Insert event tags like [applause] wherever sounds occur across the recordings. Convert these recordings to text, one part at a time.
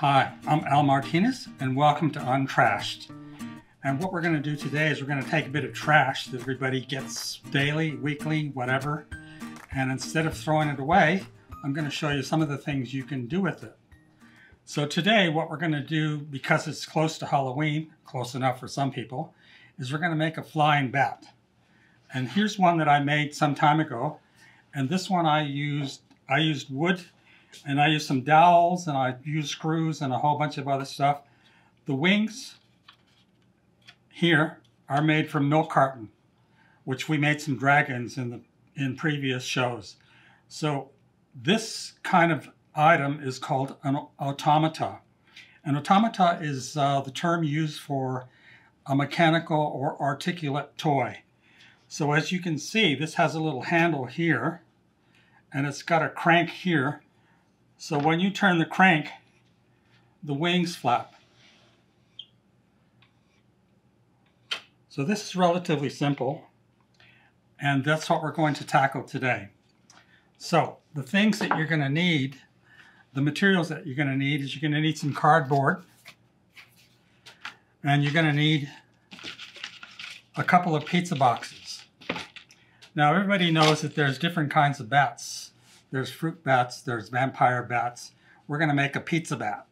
Hi, I'm Al Martinez and welcome to Untrashed. And what we're going to do today is we're going to take a bit of trash that everybody gets daily, weekly, whatever, and instead of throwing it away, I'm going to show you some of the things you can do with it. So today what we're going to do, because it's close to Halloween, close enough for some people, is we're going to make a flying bat. And here's one that I made some time ago. And this one I used, I used wood and I used some dowels and I used screws and a whole bunch of other stuff. The wings here are made from milk carton, which we made some dragons in the in previous shows. So this kind of item is called an automata. An automata is uh, the term used for a mechanical or articulate toy. So as you can see, this has a little handle here, and it's got a crank here. So when you turn the crank, the wings flap. So this is relatively simple, and that's what we're going to tackle today. So the things that you're going to need, the materials that you're going to need is you're going to need some cardboard, and you're going to need a couple of pizza boxes. Now everybody knows that there's different kinds of bats. There's fruit bats, there's vampire bats. We're going to make a pizza bat.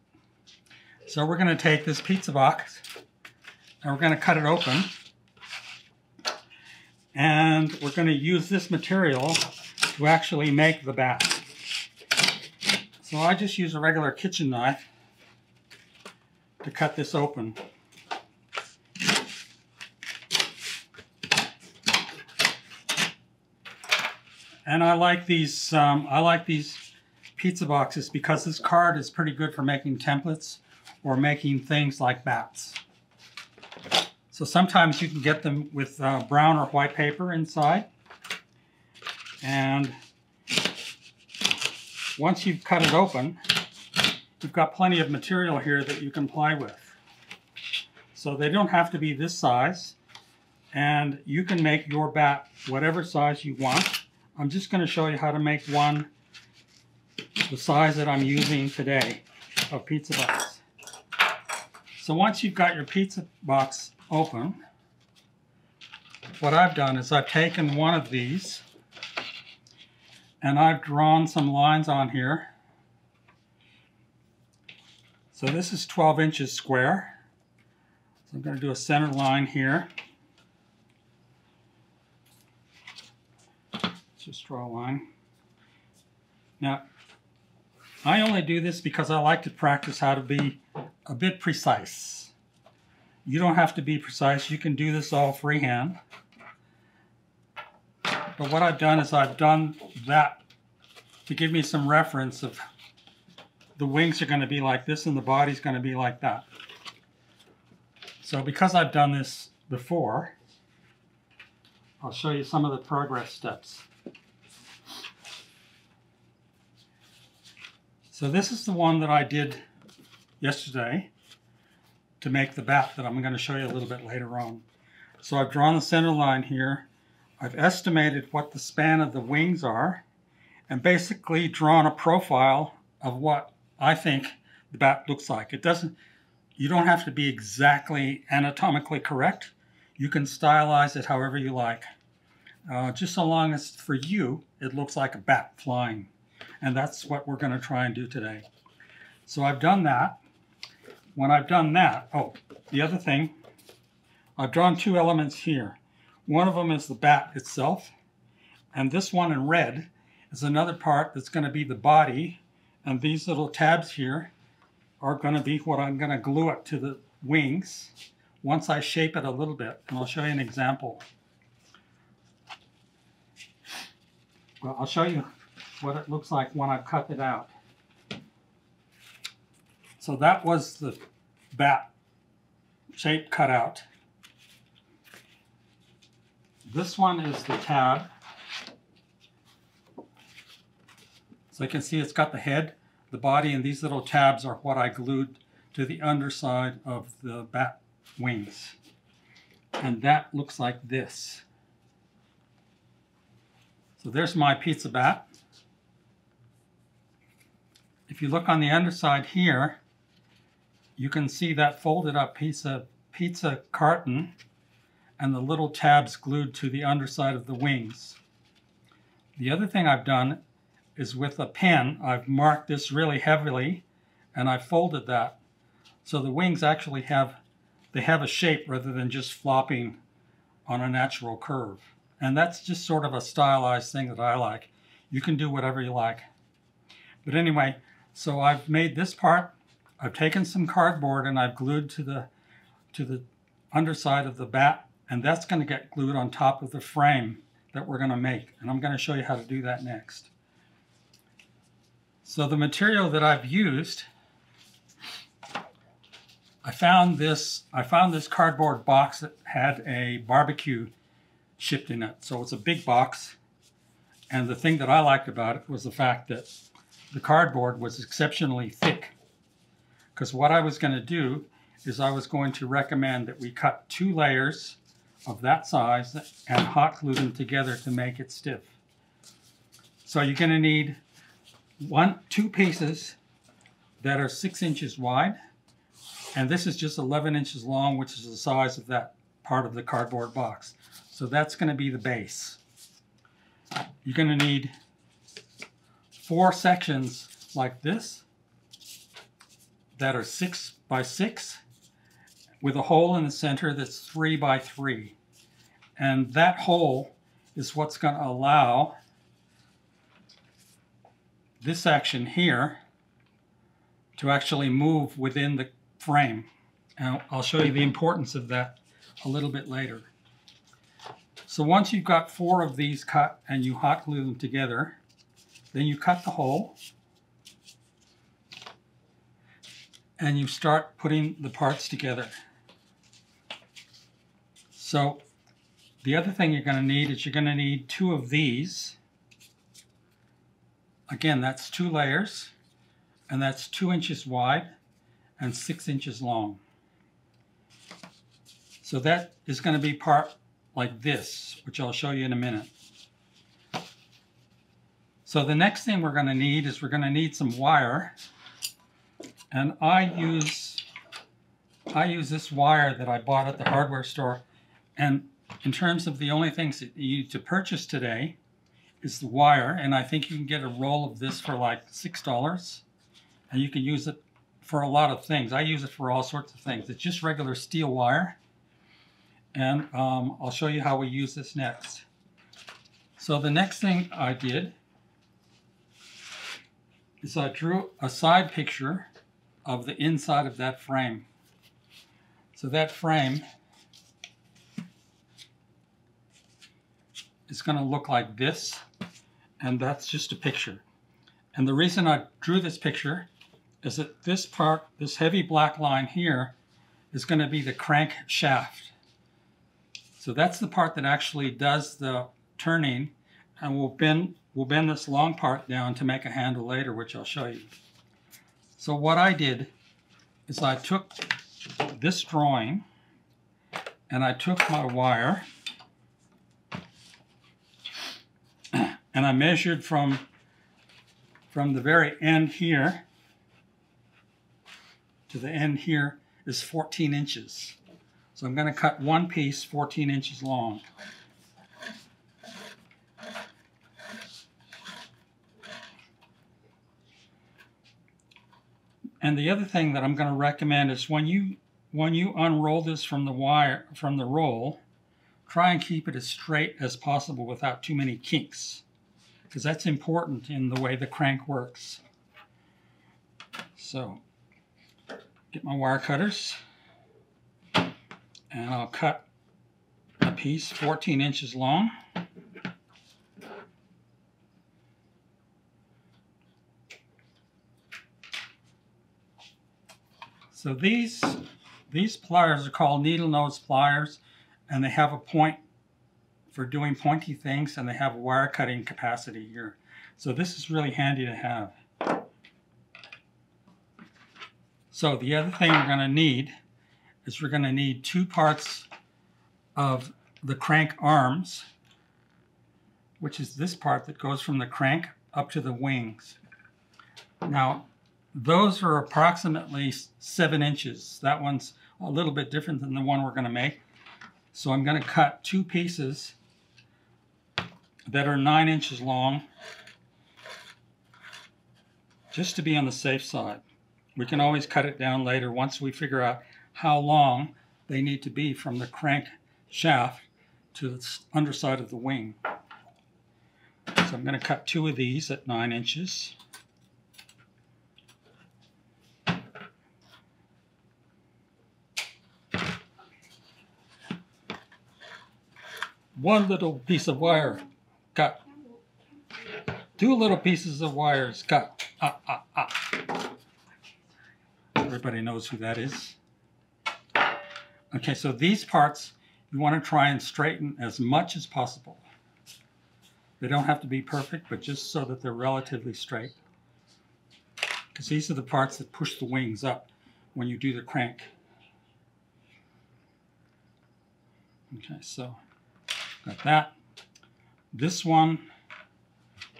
So we're going to take this pizza box and we're going to cut it open. And we're going to use this material to actually make the bat. So I just use a regular kitchen knife to cut this open. And I like these, um, I like these pizza boxes because this card is pretty good for making templates or making things like bats. So sometimes you can get them with uh, brown or white paper inside. And once you've cut it open, you've got plenty of material here that you can play with. So they don't have to be this size. And you can make your bat whatever size you want. I'm just going to show you how to make one the size that I'm using today of pizza box. So once you've got your pizza box open, what I've done is I've taken one of these and I've drawn some lines on here. So this is 12 inches square. So I'm going to do a center line here. Just draw a line. Now, I only do this because I like to practice how to be a bit precise. You don't have to be precise. You can do this all freehand. But what I've done is I've done that to give me some reference of the wings are going to be like this and the body's going to be like that. So because I've done this before, I'll show you some of the progress steps. So this is the one that I did yesterday to make the bat that I'm going to show you a little bit later on. So I've drawn the center line here I've estimated what the span of the wings are and basically drawn a profile of what I think the bat looks like. It doesn't, you don't have to be exactly anatomically correct. You can stylize it however you like. Uh, just so long as for you, it looks like a bat flying. And that's what we're going to try and do today. So I've done that. When I've done that, oh, the other thing, I've drawn two elements here. One of them is the bat itself, and this one in red is another part that's going to be the body, and these little tabs here are going to be what I'm going to glue it to the wings once I shape it a little bit, and I'll show you an example. Well, I'll show you what it looks like when I've cut it out. So that was the bat shape cut out. This one is the tab. So you can see it's got the head, the body, and these little tabs are what I glued to the underside of the bat wings. And that looks like this. So there's my pizza bat. If you look on the underside here, you can see that folded up pizza pizza carton and the little tabs glued to the underside of the wings. The other thing I've done is with a pen, I've marked this really heavily and I folded that. So the wings actually have, they have a shape rather than just flopping on a natural curve. And that's just sort of a stylized thing that I like. You can do whatever you like. But anyway, so I've made this part. I've taken some cardboard and I've glued to the to the underside of the bat and that's going to get glued on top of the frame that we're going to make. And I'm going to show you how to do that next. So the material that I've used, I found this, I found this cardboard box that had a barbecue shipped in it. So it's a big box. And the thing that I liked about it was the fact that the cardboard was exceptionally thick. Because what I was going to do is I was going to recommend that we cut two layers of that size and hot glue them together to make it stiff. So you're going to need one, two pieces that are six inches wide, and this is just 11 inches long, which is the size of that part of the cardboard box. So that's going to be the base. You're going to need four sections like this that are six by six with a hole in the center that's three by three. And that hole is what's going to allow this section here to actually move within the frame. And I'll show you the importance of that a little bit later. So once you've got four of these cut and you hot glue them together, then you cut the hole and you start putting the parts together. So the other thing you're going to need is you're going to need two of these. Again, that's two layers, and that's two inches wide and six inches long. So that is going to be part like this, which I'll show you in a minute. So the next thing we're going to need is we're going to need some wire. And I use I use this wire that I bought at the hardware store and in terms of the only things that you need to purchase today is the wire. And I think you can get a roll of this for like $6. And you can use it for a lot of things. I use it for all sorts of things. It's just regular steel wire. And um, I'll show you how we use this next. So the next thing I did is I drew a side picture of the inside of that frame. So that frame is going to look like this, and that's just a picture. And the reason I drew this picture is that this part, this heavy black line here, is going to be the crank shaft. So that's the part that actually does the turning, and we'll bend, we'll bend this long part down to make a handle later, which I'll show you. So what I did is I took this drawing, and I took my wire, [clears throat] and I measured from from the very end here to the end here is 14 inches. So I'm going to cut one piece 14 inches long. And the other thing that I'm going to recommend is when you when you unroll this from the wire from the roll, try and keep it as straight as possible without too many kinks because that's important in the way the crank works. So, get my wire cutters, and I'll cut a piece 14 inches long. So these, these pliers are called needle nose pliers, and they have a point for doing pointy things and they have wire cutting capacity here. So this is really handy to have. So the other thing we're going to need is we're going to need two parts of the crank arms, which is this part that goes from the crank up to the wings. Now, those are approximately seven inches. That one's a little bit different than the one we're going to make. So I'm going to cut two pieces that are nine inches long just to be on the safe side. We can always cut it down later once we figure out how long they need to be from the crank shaft to the underside of the wing. So I'm going to cut two of these at nine inches. One little piece of wire cut. Two little pieces of wires cut. Ah, ah, ah. Everybody knows who that is. Okay, so these parts you want to try and straighten as much as possible. They don't have to be perfect, but just so that they're relatively straight. Because these are the parts that push the wings up when you do the crank. Okay, so got that. This one,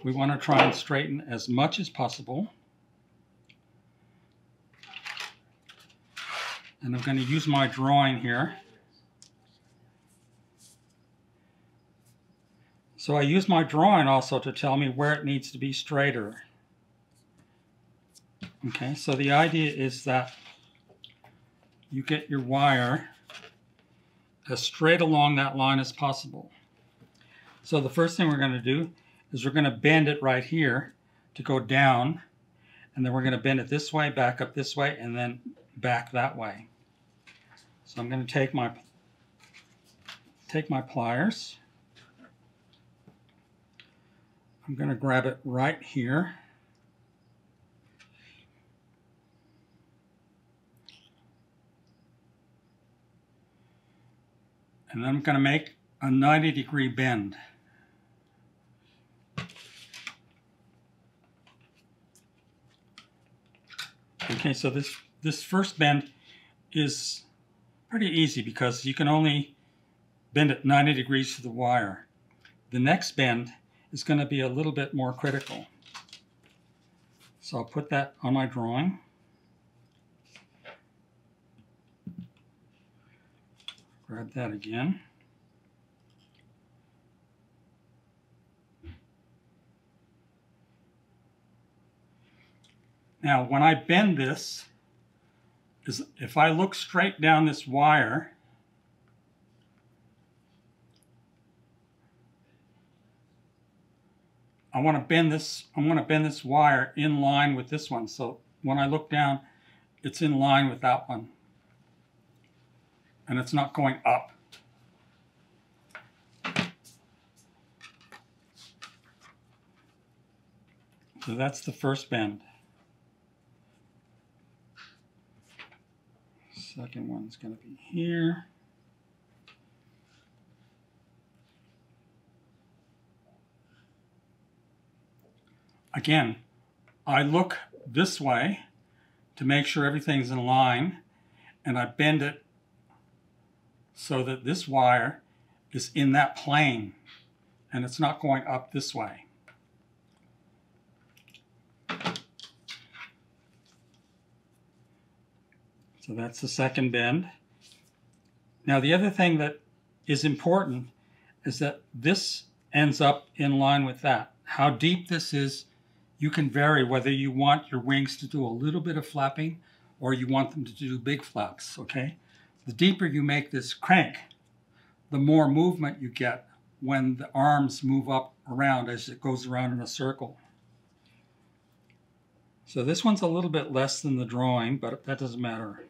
we want to try and straighten as much as possible. And I'm going to use my drawing here. So I use my drawing also to tell me where it needs to be straighter. Okay, so the idea is that you get your wire as straight along that line as possible. So the first thing we're going to do is we're going to bend it right here to go down and then we're going to bend it this way, back up this way, and then back that way. So I'm going to take my take my pliers. I'm going to grab it right here. And then I'm going to make a 90 degree bend. Okay, so this, this first bend is pretty easy because you can only bend it 90 degrees to the wire. The next bend is going to be a little bit more critical. So I'll put that on my drawing. Grab that again. Now, when I bend this, is if I look straight down this wire, I want to bend this, I want to bend this wire in line with this one. So when I look down, it's in line with that one. And it's not going up. So that's the first bend. Second one's going to be here. Again, I look this way to make sure everything's in line and I bend it so that this wire is in that plane and it's not going up this way. So that's the second bend. Now the other thing that is important is that this ends up in line with that. How deep this is, you can vary whether you want your wings to do a little bit of flapping or you want them to do big flaps, okay? The deeper you make this crank, the more movement you get when the arms move up around as it goes around in a circle. So this one's a little bit less than the drawing, but that doesn't matter.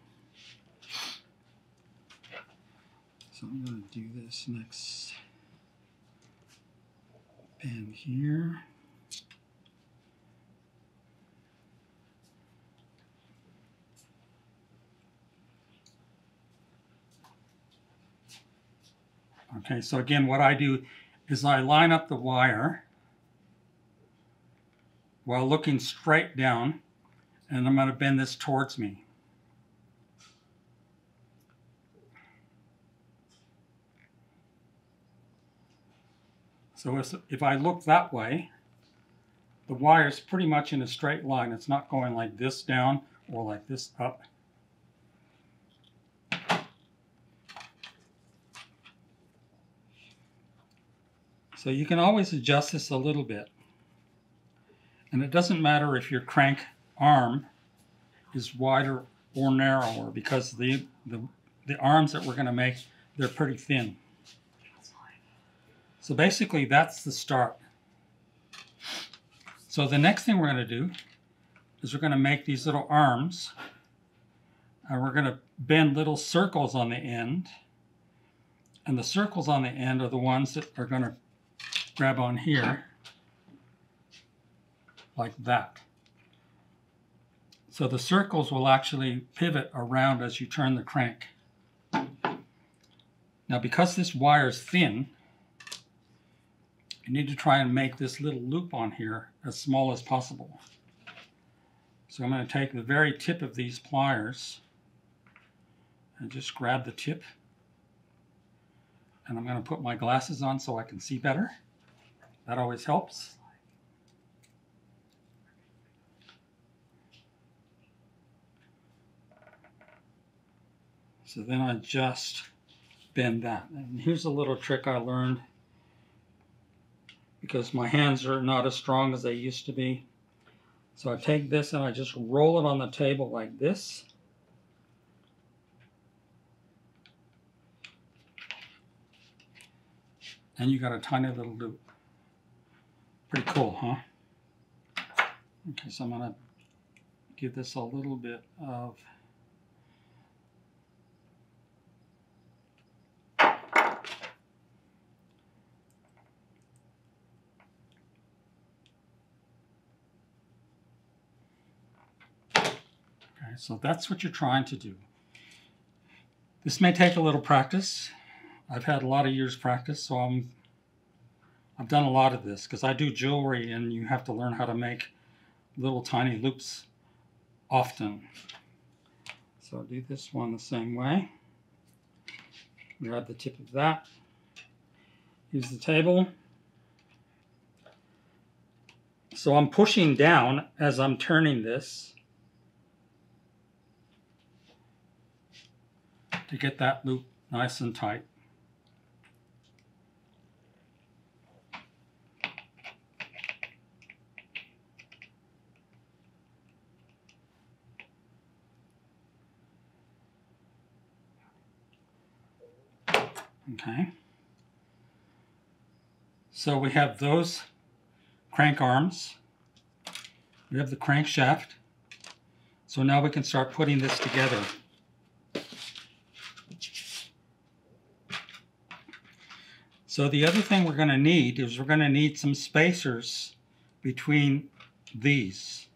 So I'm going to do this next bend here. Okay, so again, what I do is I line up the wire while looking straight down, and I'm going to bend this towards me. So if, I look that way, the wire is pretty much in a straight line. It's not going like this down or like this up. So you can always adjust this a little bit. And it doesn't matter if your crank arm is wider or narrower because the, the, the arms that we're going to make, they're pretty thin. So basically that's the start. So the next thing we're going to do is we're going to make these little arms and we're going to bend little circles on the end. And the circles on the end are the ones that are going to grab on here like that. So the circles will actually pivot around as you turn the crank. Now because this wire is thin, you need to try and make this little loop on here as small as possible. So I'm going to take the very tip of these pliers and just grab the tip. And I'm going to put my glasses on so I can see better. That always helps. So then I just bend that. And here's a little trick I learned because my hands are not as strong as they used to be. So I take this and I just roll it on the table like this. And you got a tiny little loop. Pretty cool, huh? Okay, so I'm going to give this a little bit of So that's what you're trying to do. This may take a little practice. I've had a lot of years practice, so I'm I've done a lot of this because I do jewelry and you have to learn how to make little tiny loops often. So I'll do this one the same way. Grab the tip of that. Use the table. So I'm pushing down as I'm turning this to get that loop nice and tight. Okay. So we have those crank arms. We have the crankshaft. So now we can start putting this together. So the other thing we're going to need is we're going to need some spacers between these.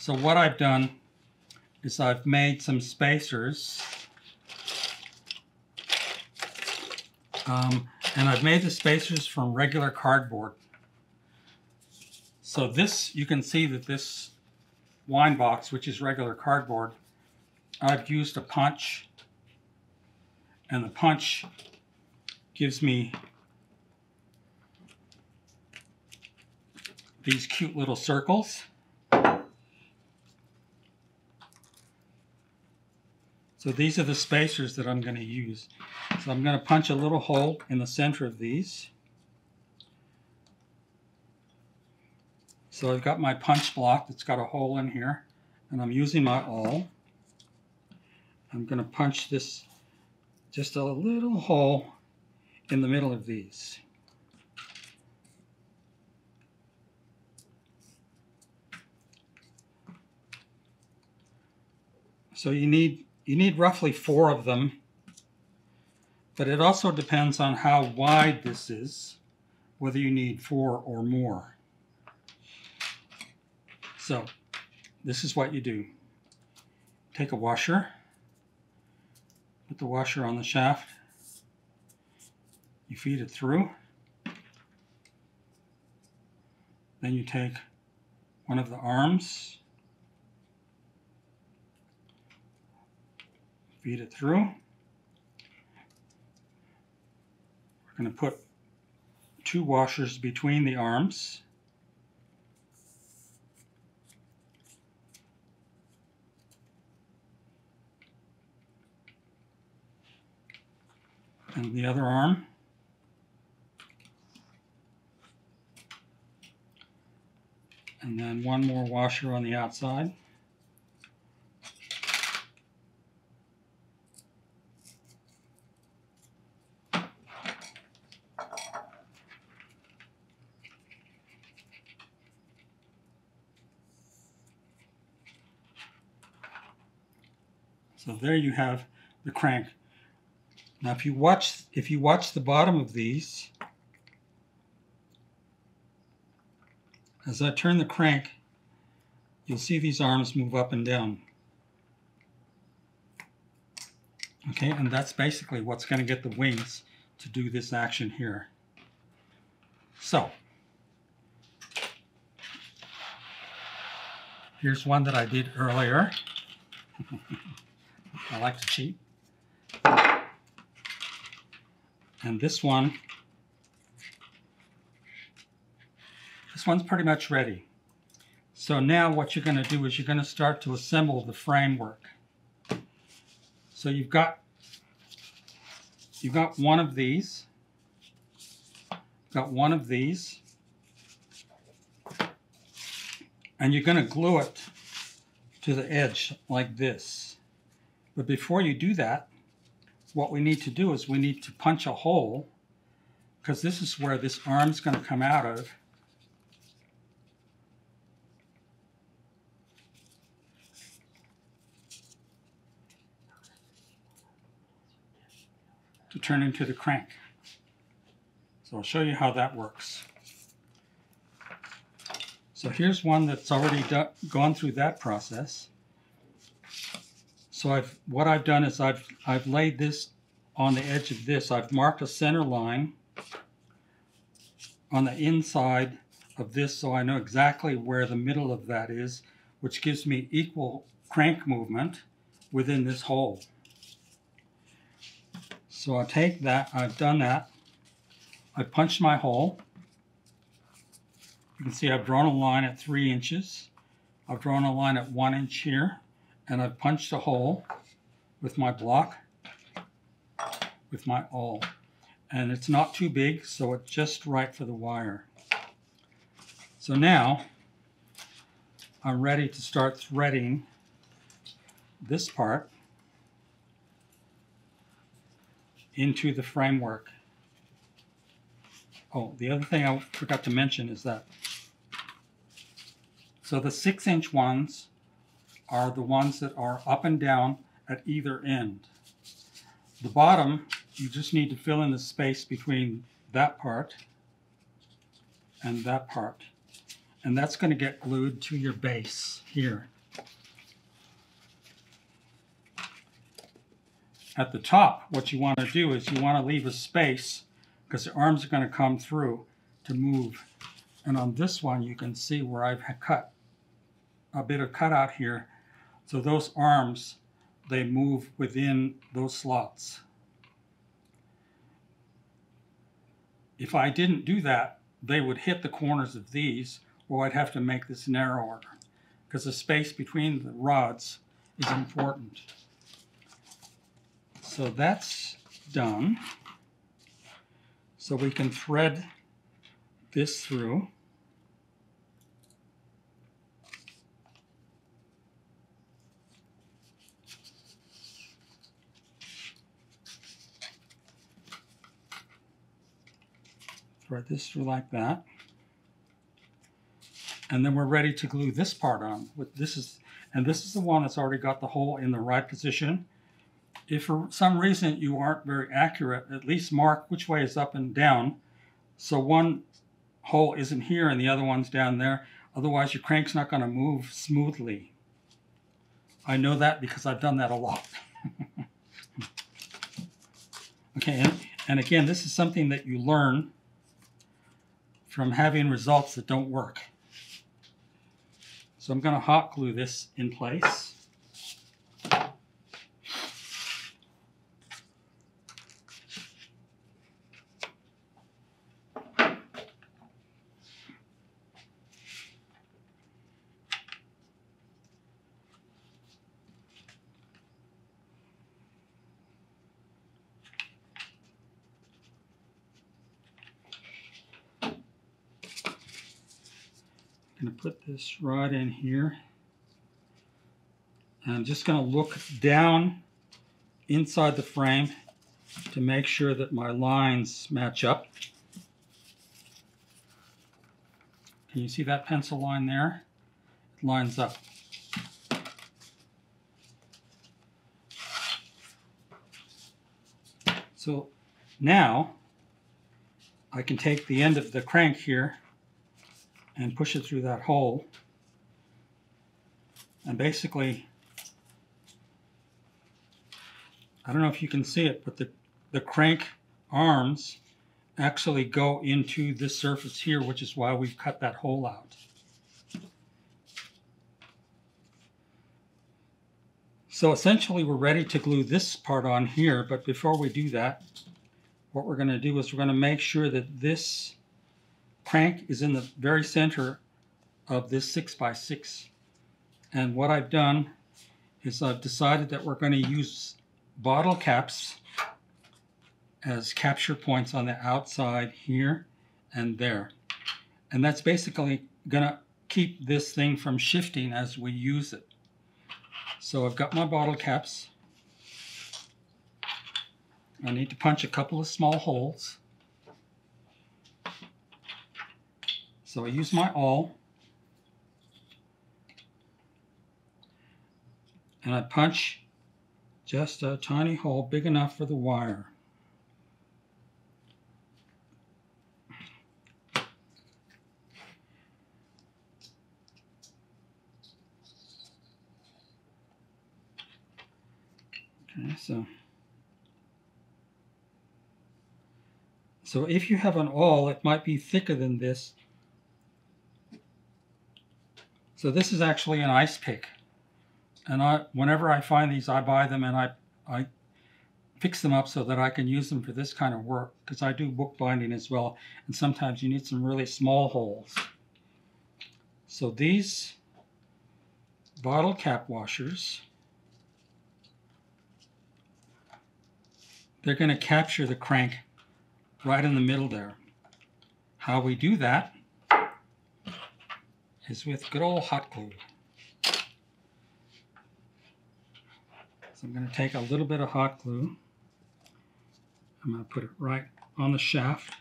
So what I've done is I've made some spacers um, and I've made the spacers from regular cardboard. So this, you can see that this wine box, which is regular cardboard, I've used a punch and the punch gives me these cute little circles. So these are the spacers that I'm going to use. So I'm going to punch a little hole in the center of these. So I've got my punch block that's got a hole in here and I'm using my awl. I'm going to punch this just a little hole in the middle of these. So you need you need roughly four of them, but it also depends on how wide this is, whether you need four or more. So this is what you do. Take a washer, put the washer on the shaft, you feed it through. Then you take one of the arms, feed it through. We're going to put two washers between the arms. And the other arm. And then one more washer on the outside. So there you have the crank. Now if you watch if you watch the bottom of these, as I turn the crank, you'll see these arms move up and down. Okay, and that's basically what's going to get the wings to do this action here. So, here's one that I did earlier. [laughs] I like to cheat. And this one, this one's pretty much ready. So now what you're going to do is you're going to start to assemble the framework. So you've got you've got one of these, got one of these, and you're going to glue it to the edge like this. But before you do that, what we need to do is we need to punch a hole because this is where this arm's going to come out of. To turn into the crank. So I'll show you how that works. So here's one that's already gone through that process. So I've what I've done is I've I've laid this on the edge of this. I've marked a center line on the inside of this so I know exactly where the middle of that is, which gives me equal crank movement within this hole. So I take that, I've done that, I punched my hole. You can see I've drawn a line at three inches. I've drawn a line at one inch here and I've punched a hole with my block, with my awl. And it's not too big, so it's just right for the wire. So now, I'm ready to start threading this part into the framework. Oh, the other thing I forgot to mention is that so the six inch ones are the ones that are up and down at either end. The bottom, you just need to fill in the space between that part and that part. And that's going to get glued to your base here. At the top, what you want to do is you want to leave a space because the arms are going to come through to move. And on this one, you can see where I've cut a bit of cutout here so those arms, they move within those slots. If I didn't do that, they would hit the corners of these, or I'd have to make this narrower, because the space between the rods is important. So that's done. So we can thread this through. thread this through like that. And then we're ready to glue this part on. This is, and this is the one that's already got the hole in the right position. If for some reason you aren't very accurate, at least mark which way is up and down. So one hole isn't here and the other one's down there. Otherwise your crank's not going to move smoothly. I know that because I've done that a lot. [laughs] okay, and, and again, this is something that you learn from having results that don't work. So I'm going to hot glue this in place. This right in here. And I'm just going to look down inside the frame to make sure that my lines match up. Can you see that pencil line there? It lines up. So now I can take the end of the crank here and push it through that hole. And basically, I don't know if you can see it, but the, the crank arms actually go into this surface here, which is why we've cut that hole out. So essentially we're ready to glue this part on here, but before we do that, what we're going to do is we're going to make sure that this crank is in the very center of this 6x6. And what I've done is I've decided that we're going to use bottle caps as capture points on the outside here and there. And that's basically going to keep this thing from shifting as we use it. So I've got my bottle caps. I need to punch a couple of small holes. So I use my awl. And I punch just a tiny hole big enough for the wire. Okay, so so if you have an awl, it might be thicker than this. So this is actually an ice pick. And I, whenever I find these, I buy them and I, I fix them up so that I can use them for this kind of work because I do bookbinding as well. And sometimes you need some really small holes. So these bottle cap washers they're going to capture the crank right in the middle there. How we do that is with good old hot glue. So I'm going to take a little bit of hot glue. I'm going to put it right on the shaft.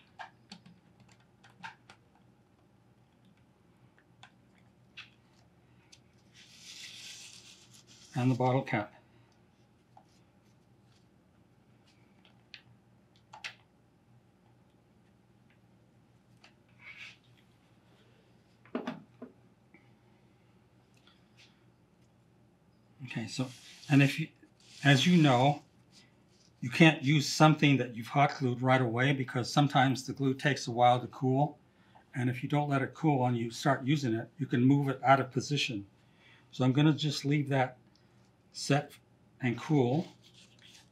And the bottle cap. Okay, so, and if you, as you know, you can't use something that you've hot glued right away because sometimes the glue takes a while to cool. And if you don't let it cool and you start using it, you can move it out of position. So I'm going to just leave that set and cool.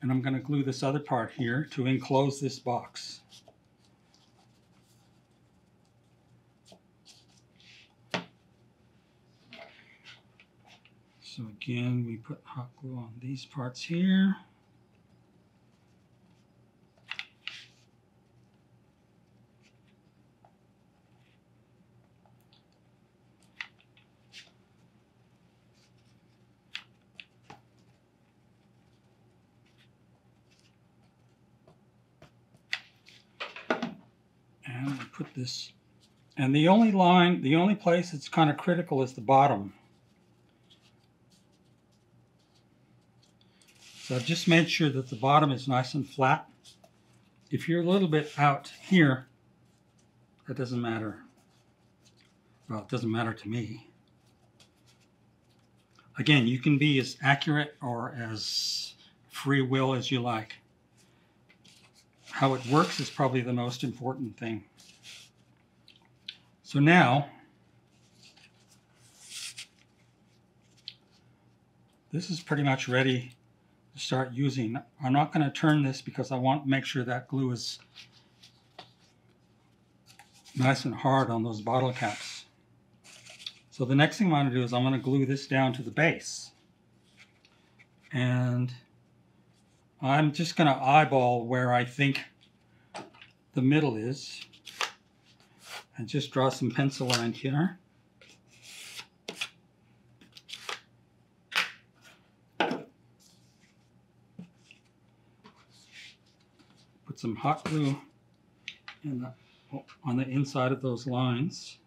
And I'm going to glue this other part here to enclose this box. So again, we put hot glue on these parts here. And we put this, and the only line, the only place that's kind of critical is the bottom. So I've just made sure that the bottom is nice and flat. If you're a little bit out here, that doesn't matter. Well, it doesn't matter to me. Again, you can be as accurate or as free will as you like. How it works is probably the most important thing. So now, this is pretty much ready start using. I'm not going to turn this because I want to make sure that glue is nice and hard on those bottle caps. So the next thing I'm going to do is I'm going to glue this down to the base. And I'm just going to eyeball where I think the middle is and just draw some pencil line here. Some hot glue the, on the inside of those lines.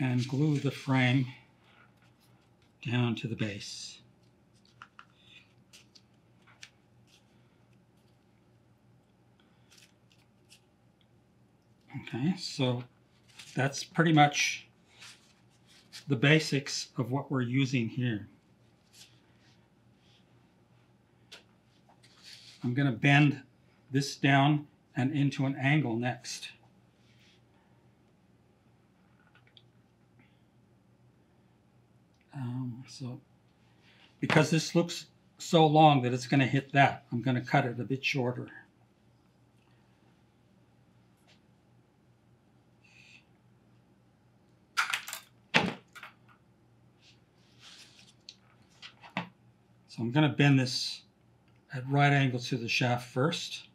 and glue the frame down to the base. Okay, so that's pretty much the basics of what we're using here. I'm going to bend this down and into an angle next. Um, so because this looks so long that it's going to hit that, I'm going to cut it a bit shorter. So I'm going to bend this at right angles to the shaft first.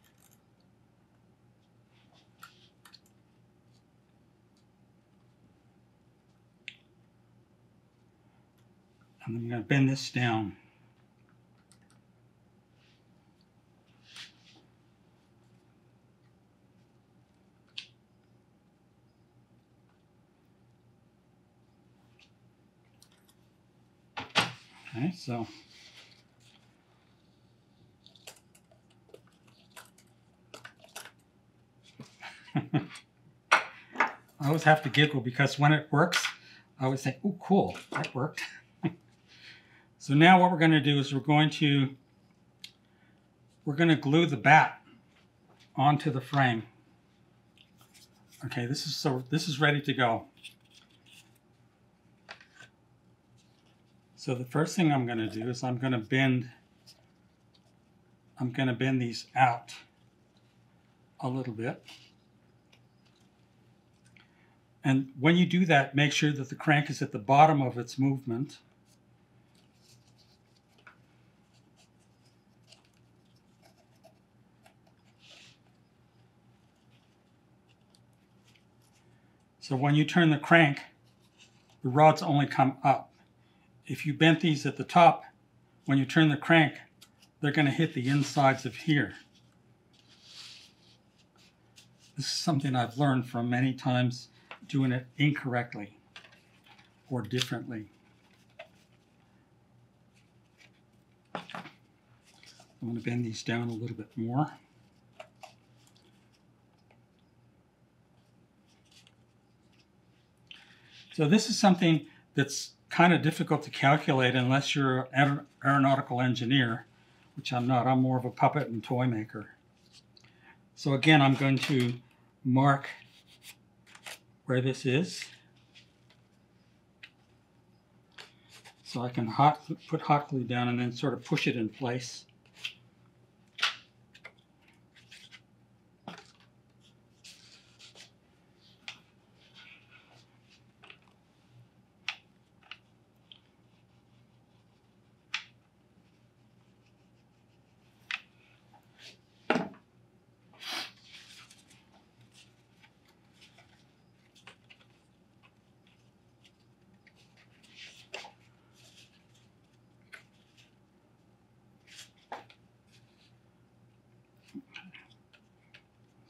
And I'm going to bend this down. Okay, so I always have to giggle because when it works, I always say, oh, cool, that worked. [laughs] so now what we're going to do is we're going to we're going to glue the bat onto the frame. Okay, this is so this is ready to go. So the first thing I'm going to do is I'm going to bend I'm going to bend these out a little bit. And when you do that, make sure that the crank is at the bottom of its movement. So when you turn the crank, the rods only come up. If you bent these at the top, when you turn the crank, they're going to hit the insides of here. This is something I've learned from many times doing it incorrectly or differently. I'm going to bend these down a little bit more. So this is something that's kind of difficult to calculate unless you're an aeronautical engineer, which I'm not. I'm more of a puppet and toy maker. So again, I'm going to mark where this is. So I can hot, put hot glue down and then sort of push it in place.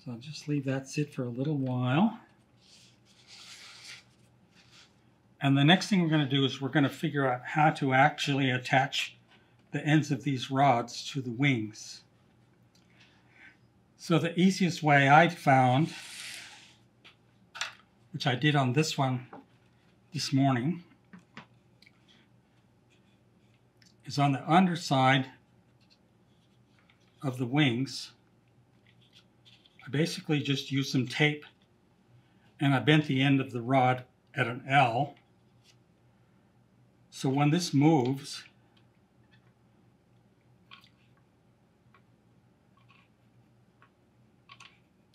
So I'll just leave that sit for a little while. And the next thing we're going to do is we're going to figure out how to actually attach the ends of these rods to the wings. So the easiest way I found, which I did on this one this morning, is on the underside of the wings I basically just used some tape and I bent the end of the rod at an L. So when this moves,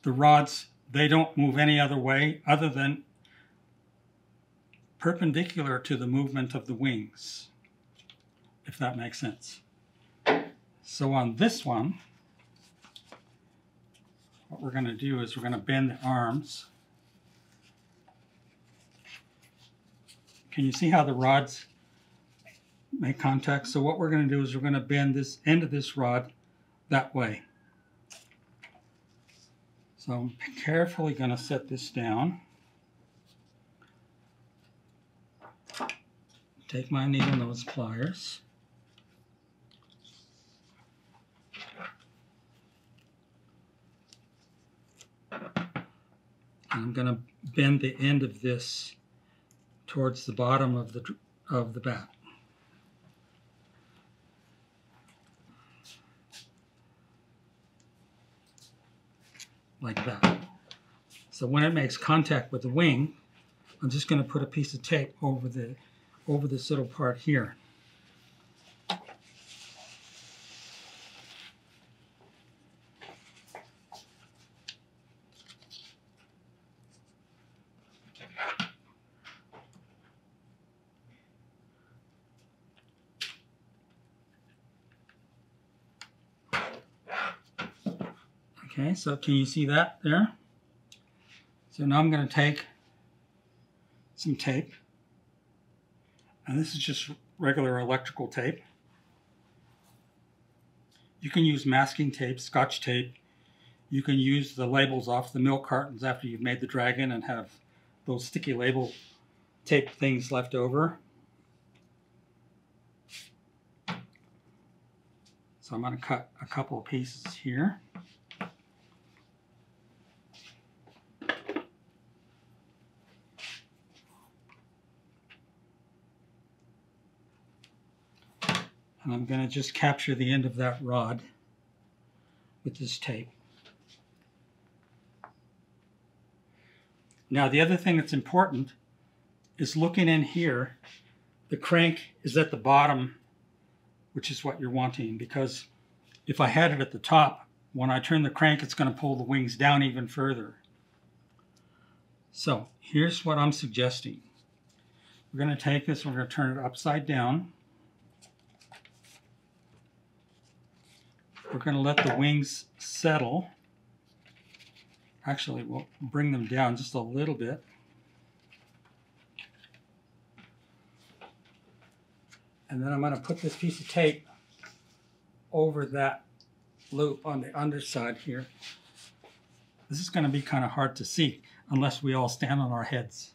the rods, they don't move any other way other than perpendicular to the movement of the wings, if that makes sense. So on this one, what we're going to do is we're going to bend the arms. Can you see how the rods make contact? So what we're going to do is we're going to bend this end of this rod that way. So I'm carefully going to set this down. Take my needle nose pliers. I'm going to bend the end of this towards the bottom of the of the bat. Like that. So when it makes contact with the wing, I'm just going to put a piece of tape over the over this little part here. So can you see that there? So now I'm going to take some tape. And this is just regular electrical tape. You can use masking tape, scotch tape. You can use the labels off the milk cartons after you've made the dragon and have those sticky label tape things left over. So I'm going to cut a couple of pieces here. And I'm going to just capture the end of that rod with this tape. Now the other thing that's important is looking in here, the crank is at the bottom, which is what you're wanting, because if I had it at the top, when I turn the crank, it's going to pull the wings down even further. So here's what I'm suggesting. We're going to take this, we're going to turn it upside down. We're going to let the wings settle. Actually, we'll bring them down just a little bit. And then I'm going to put this piece of tape over that loop on the underside here. This is going to be kind of hard to see unless we all stand on our heads.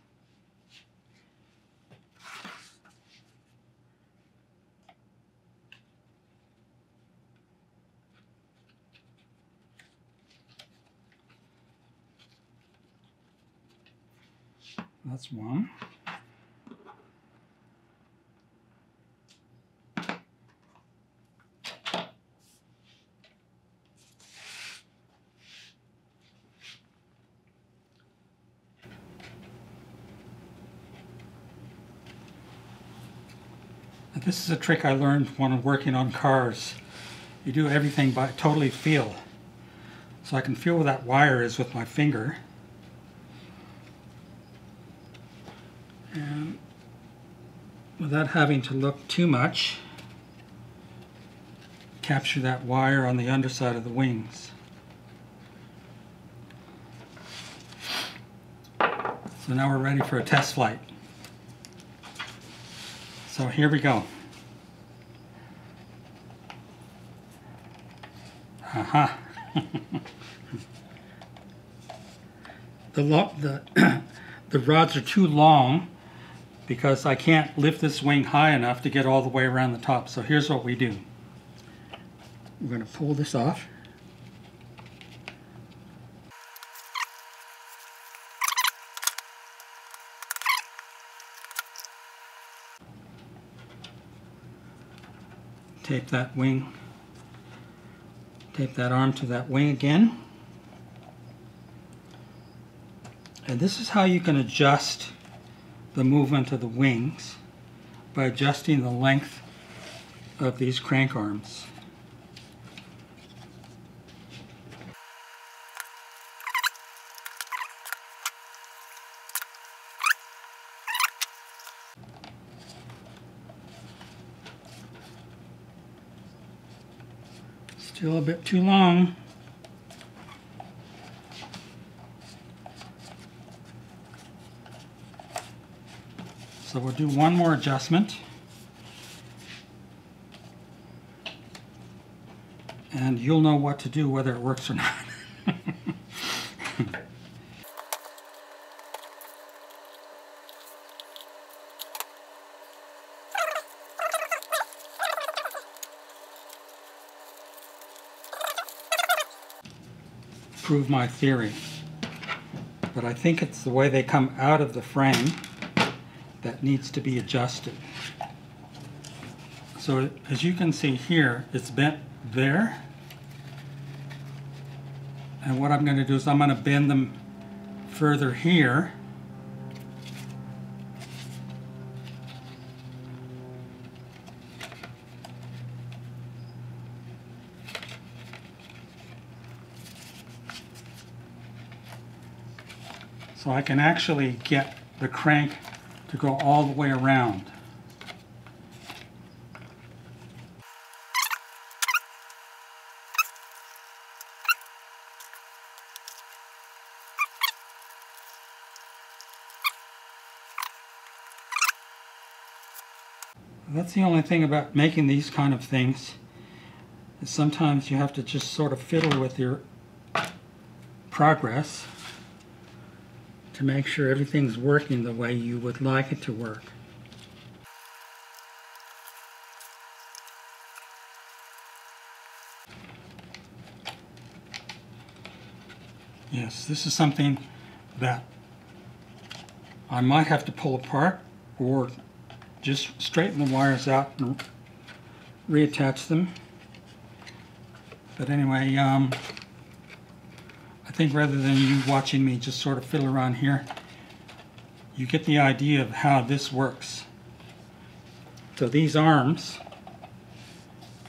That's one. This is a trick I learned when I'm working on cars. You do everything by totally feel. So I can feel where that wire is with my finger. And having to look too much, capture that wire on the underside of the wings. So now we're ready for a test flight. So here we go. Aha. [laughs] The, the, [coughs] the rods are too long because I can't lift this wing high enough to get all the way around the top. So here's what we do. We're going to pull this off. Tape that wing, tape that arm to that wing again. And this is how you can adjust the movement of the wings by adjusting the length of these crank arms. Still a bit too long. So we'll do one more adjustment. And you'll know what to do whether it works or not. [laughs] prove my theory. But I think it's the way they come out of the frame that needs to be adjusted. So as you can see here, it's bent there. And what I'm going to do is I'm going to bend them further here. So I can actually get the crank to go all the way around. That's the only thing about making these kind of things. Is sometimes you have to just sort of fiddle with your progress to make sure everything's working the way you would like it to work. Yes, this is something that I might have to pull apart or just straighten the wires out and reattach them. But anyway, um, think rather than you watching me just sort of fiddle around here, you get the idea of how this works. So these arms,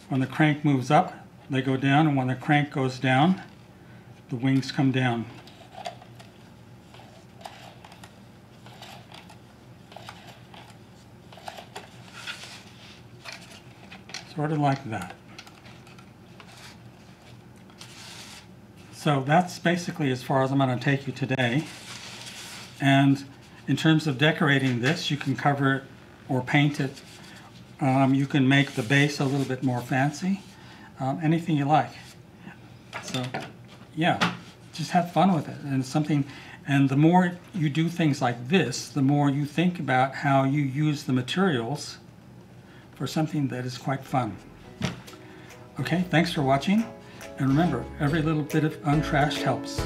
when the crank moves up, they go down, and when the crank goes down, the wings come down. Sort of like that. So that's basically as far as I'm going to take you today. And in terms of decorating this, you can cover it or paint it. Um, you can make the base a little bit more fancy. Um, anything you like. So, yeah, just have fun with it. And something, and the more you do things like this, the more you think about how you use the materials for something that is quite fun. Okay, thanks for watching. And remember, every little bit of untrashed helps.